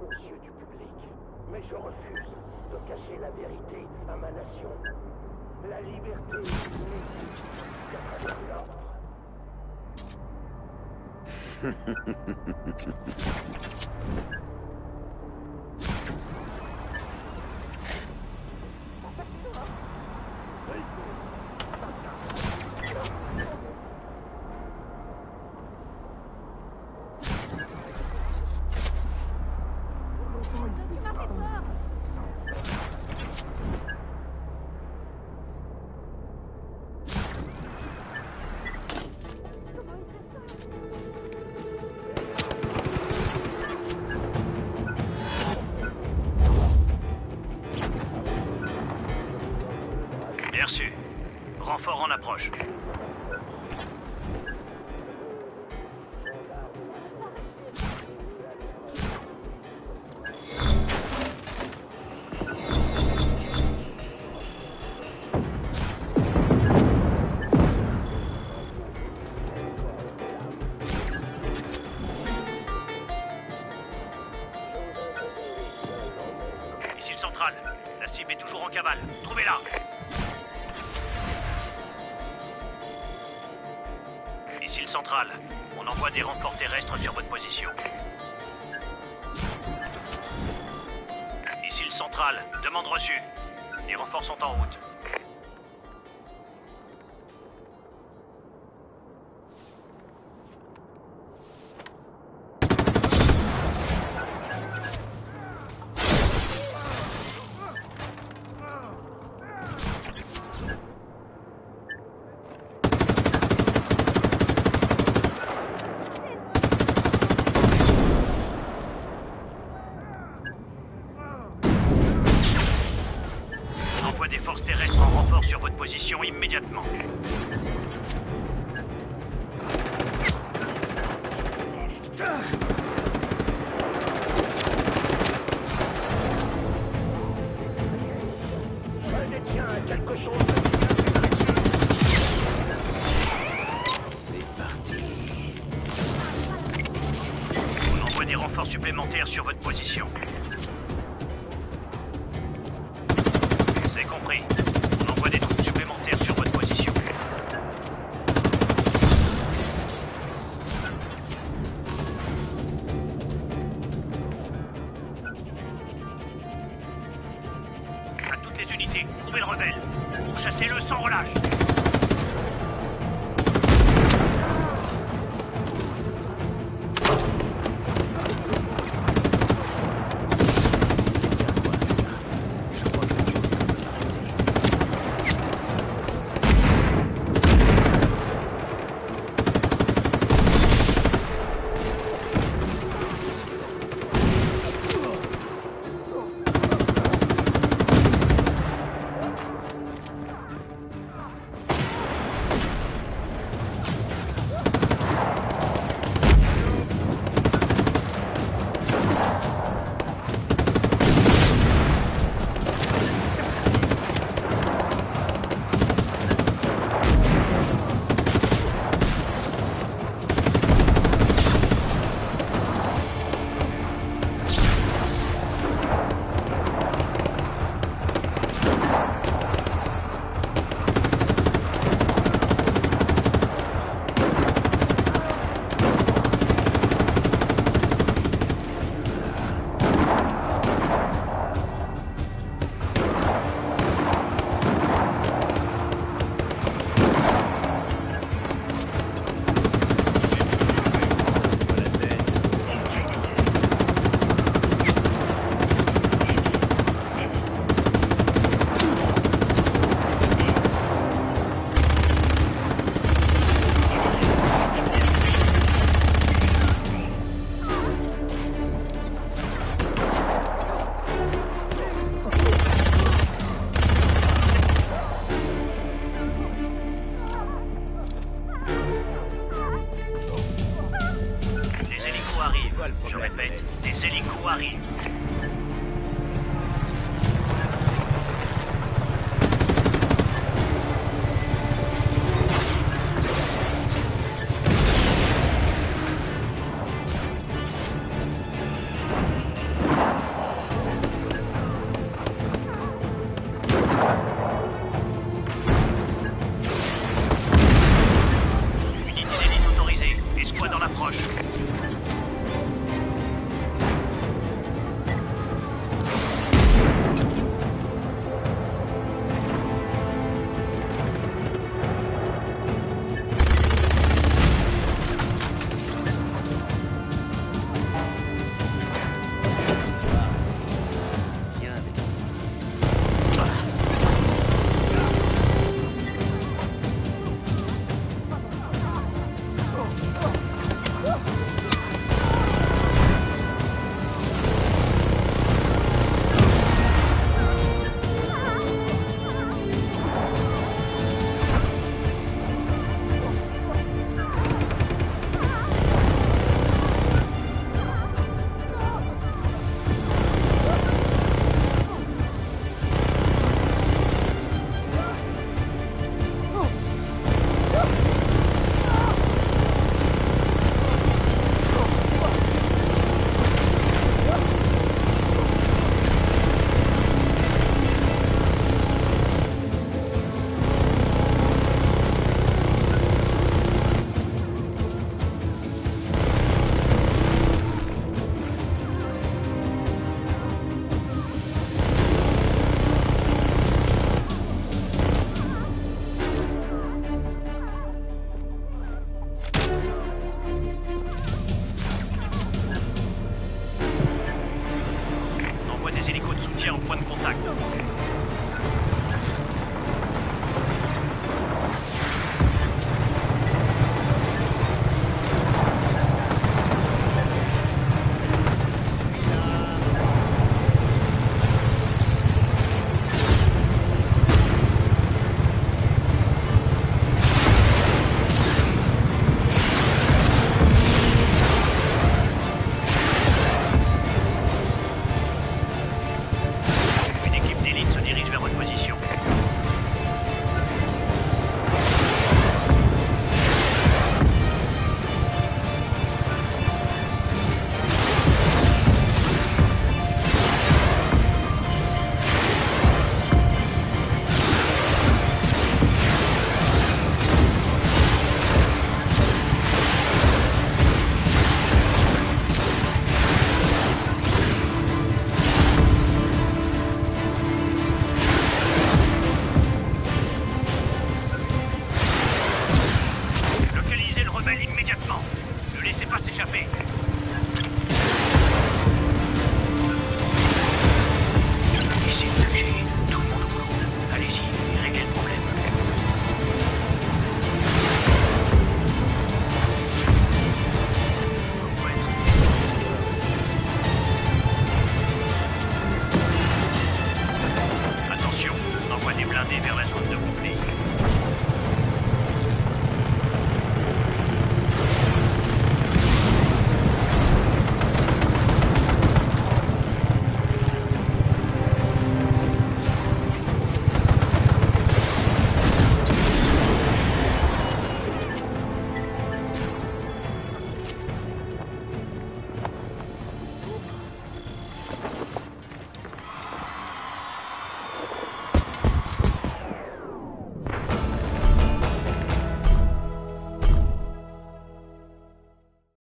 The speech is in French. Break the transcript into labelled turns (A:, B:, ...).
A: aux yeux du public. Mais je refuse de cacher la vérité à ma nation. La liberté n'existe qu'à travers l'ordre.
B: Approche. Ici le central. La cible est toujours en cavale. Trouvez-la Ici le central. On envoie des renforts terrestres sur votre position. Ici le central. Demande reçue. Les renforts sont en route. Renforts supplémentaires sur votre position. C'est compris. On envoie des troupes supplémentaires sur votre position. À toutes les unités, trouvez le rebelle. Chassez-le sans relâche.
C: Je
B: répète, des hélicos arrivent. en point de contact. des blindés vers la zone de conflit.